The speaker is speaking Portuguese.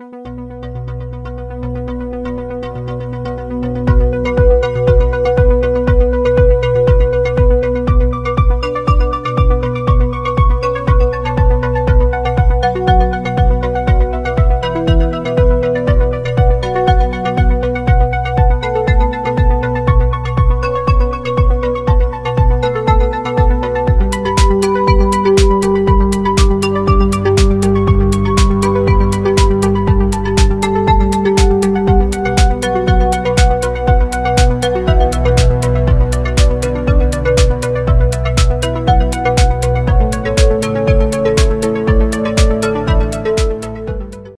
Música